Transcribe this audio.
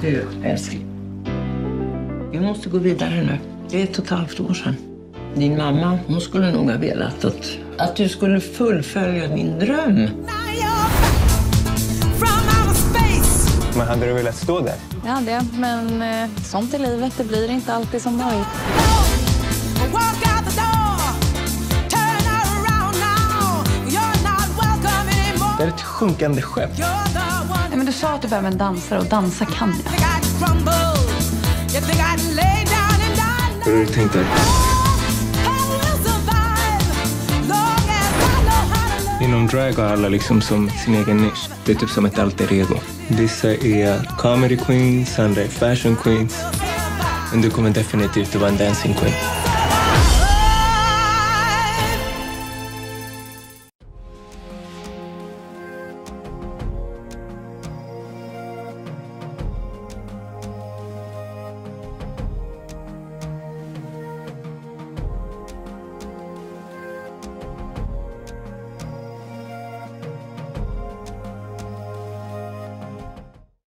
Du, älskling. Vi måste gå vidare nu. Det är ett och ett halvt år sedan. Din mamma, hon skulle nog ha velat att, att du skulle fullfölja din dröm. Men hade du velat stå där? Ja, det. Men eh, sånt i livet, det blir inte alltid som vanligt. Det är ett sjunkande skepp. Nej, men du sa att du behöver en dansare och dansa kan jag. Hur har du tänkt dig? Inom drag har alla liksom som sin egen nisch. Det är typ som ett alter ego. Vissa är comedy queens, andra är fashion queens. Men du kommer definitivt att vara en dancing queen.